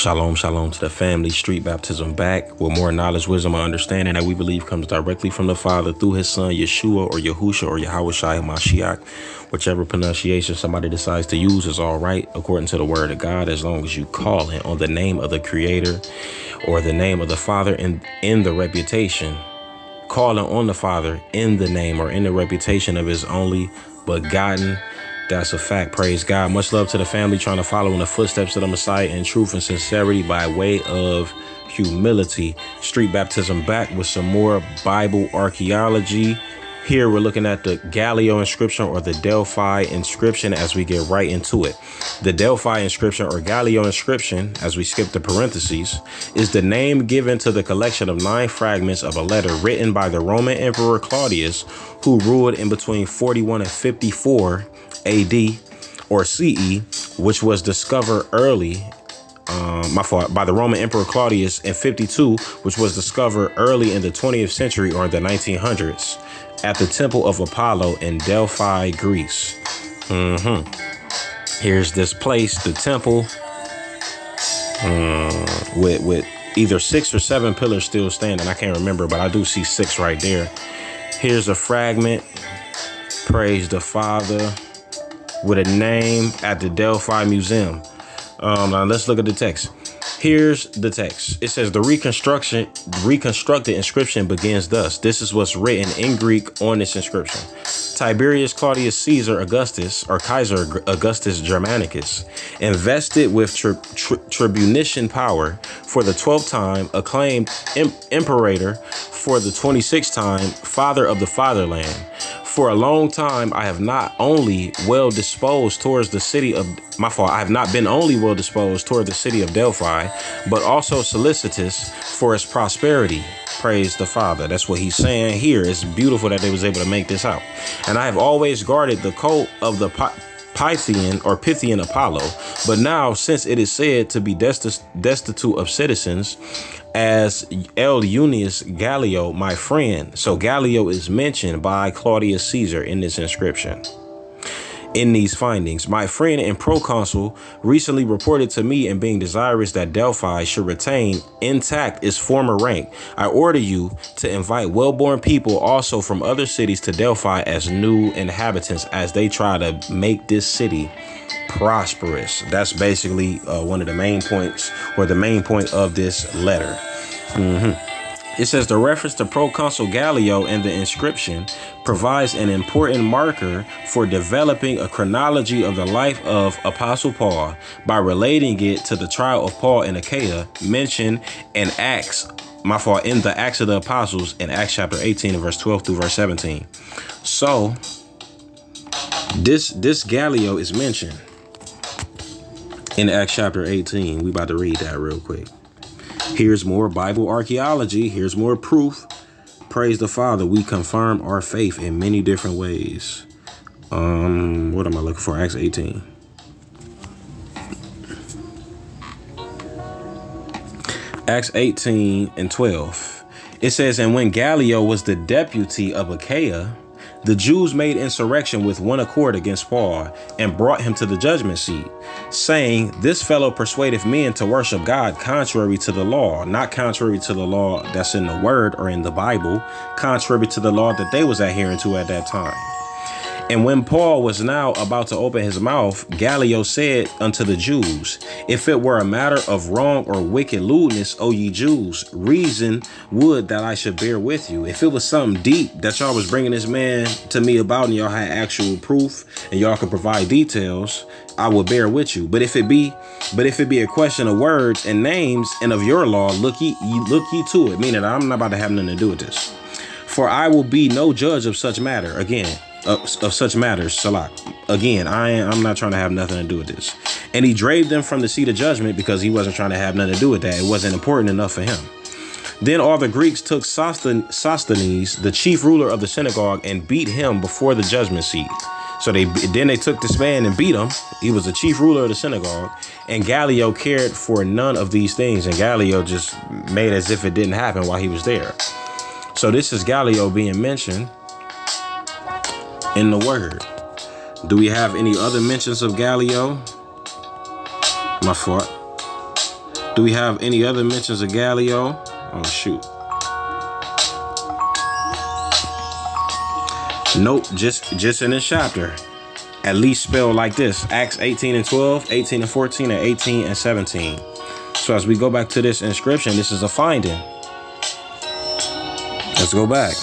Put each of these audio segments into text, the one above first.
Shalom, shalom to the family. Street baptism back with more knowledge, wisdom, and understanding that we believe comes directly from the Father through His Son Yeshua or Yahusha or Yahweh Shai Mashiach. Whichever pronunciation somebody decides to use is all right according to the Word of God, as long as you call it on the name of the Creator or the name of the Father in in the reputation, calling on the Father in the name or in the reputation of His only begotten that's a fact. Praise God. Much love to the family trying to follow in the footsteps of the Messiah in truth and sincerity by way of humility. Street baptism back with some more Bible archaeology. Here we're looking at the Gallio inscription or the Delphi inscription as we get right into it. The Delphi inscription or Gallio inscription, as we skip the parentheses, is the name given to the collection of nine fragments of a letter written by the Roman Emperor Claudius, who ruled in between 41 and 54 AD or CE, which was discovered early um, my fault, by the Roman Emperor Claudius in 52, which was discovered early in the 20th century or in the 1900s at the Temple of Apollo in Delphi, Greece. Mm-hmm. Here's this place, the temple, um, with with either six or seven pillars still standing. I can't remember, but I do see six right there. Here's a fragment. Praise the Father with a name at the Delphi Museum. Um, now let's look at the text. Here's the text. It says the reconstruction, reconstructed inscription begins thus. This is what's written in Greek on this inscription. Tiberius Claudius Caesar Augustus, or Kaiser Augustus Germanicus, invested with tri tri tribunician power for the 12th time, acclaimed em imperator for the 26th time, father of the fatherland for a long time, I have not only well disposed towards the city of my fault. I have not been only well disposed toward the city of Delphi, but also solicitous for its prosperity. Praise the Father. That's what he's saying here. It's beautiful that they was able to make this out. And I have always guarded the cult of the Pythian or Pythian Apollo, but now since it is said to be destitute of citizens, as L. Unius Gallio, my friend. So Gallio is mentioned by Claudius Caesar in this inscription. In these findings, my friend and proconsul recently reported to me and being desirous that Delphi should retain intact its former rank, I order you to invite well-born people also from other cities to Delphi as new inhabitants as they try to make this city prosperous. That's basically uh, one of the main points or the main point of this letter. Mm-hmm. It says the reference to Proconsul Gallio in the inscription provides an important marker for developing a chronology of the life of Apostle Paul by relating it to the trial of Paul in Achaia mentioned in Acts, my fault, in the Acts of the Apostles in Acts chapter 18 and verse 12 through verse 17. So this this Gallio is mentioned in Acts chapter 18. We about to read that real quick. Here's more Bible archaeology. Here's more proof. Praise the Father. We confirm our faith in many different ways. Um, what am I looking for? Acts 18. Acts 18 and 12. It says, And when Gallio was the deputy of Achaia, the Jews made insurrection with one accord against Paul and brought him to the judgment seat, saying, This fellow persuadeth men to worship God contrary to the law, not contrary to the law that's in the word or in the Bible, contrary to the law that they was adhering to at that time. And when Paul was now about to open his mouth, Gallio said unto the Jews, If it were a matter of wrong or wicked lewdness, O ye Jews, reason would that I should bear with you. If it was something deep that y'all was bringing this man to me about and y'all had actual proof and y'all could provide details, I will bear with you. But if it be, but if it be a question of words and names and of your law, look ye, look ye to it, meaning I'm not about to have nothing to do with this. For I will be no judge of such matter. Again, of, of such matters, Salah. Again, I I'm not trying to have nothing to do with this. And he drave them from the seat of judgment because he wasn't trying to have nothing to do with that. It wasn't important enough for him. Then all the Greeks took Sosthenes, the chief ruler of the synagogue, and beat him before the judgment seat. So they then they took this man and beat him. He was the chief ruler of the synagogue, and Gallio cared for none of these things, and Gallio just made as if it didn't happen while he was there. So this is Gallio being mentioned in the word. Do we have any other mentions of Gallio? My fault. Do we have any other mentions of Gallio? Oh, shoot. Nope, just just in this chapter. At least spelled like this. Acts 18 and 12, 18 and 14, and 18 and 17. So as we go back to this inscription, this is a finding. Let's go back.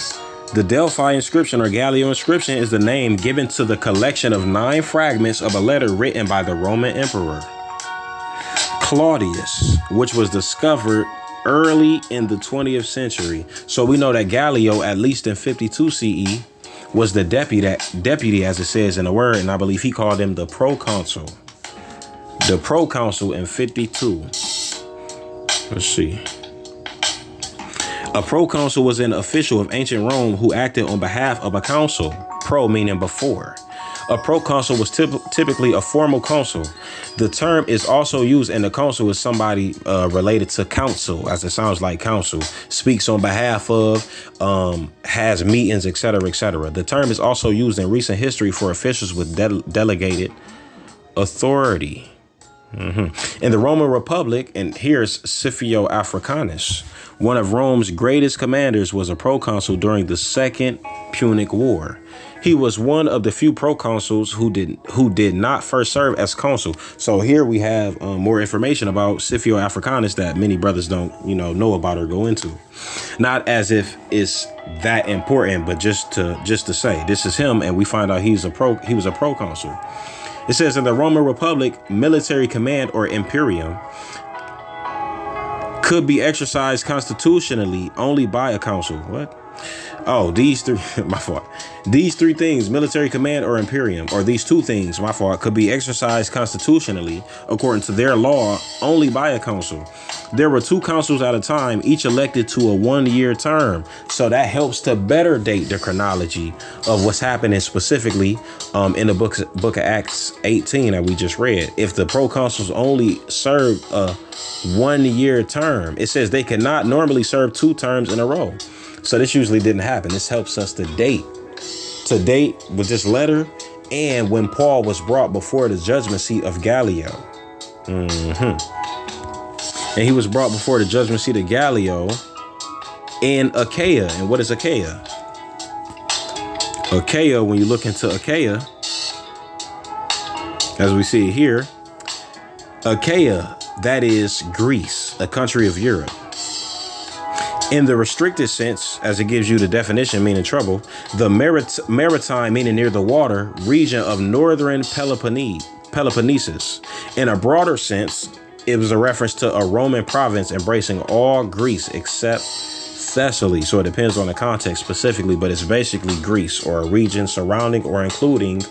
The Delphi inscription or Gallio inscription is the name given to the collection of nine fragments of a letter written by the Roman Emperor Claudius, which was discovered early in the 20th century. So we know that Gallio, at least in 52 CE, was the deputy, deputy, as it says in the word, and I believe he called him the proconsul. The proconsul in 52. Let's see. A proconsul was an official of ancient Rome who acted on behalf of a council. Pro meaning before. A proconsul was typ typically a formal consul. The term is also used in the consul as somebody uh, related to council, as it sounds like council, speaks on behalf of, um, has meetings, etc., etc. The term is also used in recent history for officials with de delegated authority. Mm -hmm. In the Roman Republic, and here's Scipio Africanus, one of Rome's greatest commanders, was a proconsul during the Second Punic War. He was one of the few proconsuls who did who did not first serve as consul. So here we have um, more information about Scipio Africanus that many brothers don't, you know, know about or go into. Not as if it's that important, but just to just to say this is him, and we find out he's a pro he was a proconsul. It says in the Roman Republic, military command or imperium could be exercised constitutionally only by a council. What? Oh, these three, my fault. These three things, military command or imperium, or these two things, my fault, could be exercised constitutionally according to their law only by a council. There were two councils at a time, each elected to a one-year term. So that helps to better date the chronology of what's happening specifically um, in the book, book of Acts 18 that we just read. If the proconsuls only served a one-year term, it says they cannot normally serve two terms in a row. So this usually didn't happen. This helps us to date, to date with this letter and when Paul was brought before the judgment seat of Gallio. Mm-hmm. And he was brought before the judgment seat of Gallio in Achaia. And what is Achaia? Achaia, when you look into Achaia, as we see here, Achaia, that is Greece, a country of Europe. In the restricted sense, as it gives you the definition, meaning trouble, the marit maritime, meaning near the water, region of northern Peloponnese. Peloponnesus. In a broader sense, it was a reference to a Roman province embracing all Greece except Thessaly. So it depends on the context specifically, but it's basically Greece or a region surrounding or including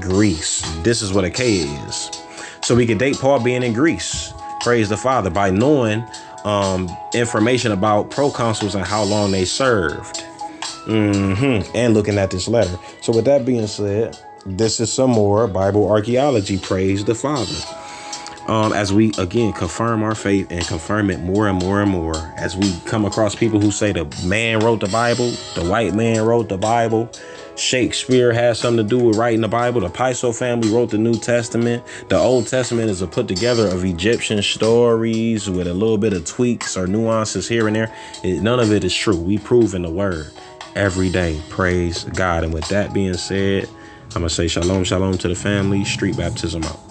Greece. This is what Achaia is. So we can date Paul being in Greece. Praise the Father by knowing um, information about proconsuls and how long they served. Mm-hmm. And looking at this letter. So with that being said, this is some more Bible archaeology. Praise the Father. Um, as we again confirm our faith and confirm it more and more and more as we come across people who say the man wrote the Bible, the white man wrote the Bible, Shakespeare has something to do with writing the Bible. The Piso family wrote the New Testament. The Old Testament is a put together of Egyptian stories with a little bit of tweaks or nuances here and there. It, none of it is true. We prove in the word every day. Praise God. And with that being said, I'm going to say shalom, shalom to the family. Street baptism out.